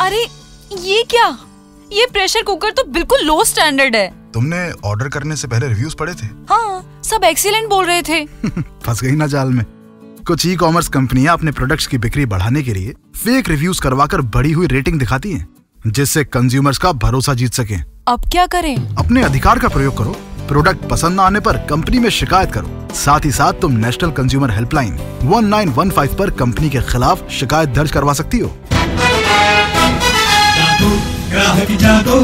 अरे ये क्या? ये प्रेशर कुकर तो बिल्कुल लो स्टैंडर्ड है। तुमने ऑर्डर करने से पहले रिव्यूज़ पढ़े थे? हाँ सब एक्सीलेंट बोल रहे थे। फंस गई ना जाल में। कुछ ई कॉमर्स कंपनियाँ अपने प्रोडक्ट्स की बिक्री बढ़ाने के लिए फेक रिव्यूज़ करवाकर बढ़ी हुई रेटिंग दिखाती हैं, जिससे कंज्यूमर्स का भरोसा जीत सके। अब क्या करें? अपने अधिकार का प्रयोग करो प्रोडक्ट पसंद न आने पर कंपनी में शिकायत करो। साथ ही साथ तुम नेशनल कंज्यूमर हेल्पलाइन 1915 पर कंपनी के खिलाफ शिकायत दर्ज करवा सकती हो। जादू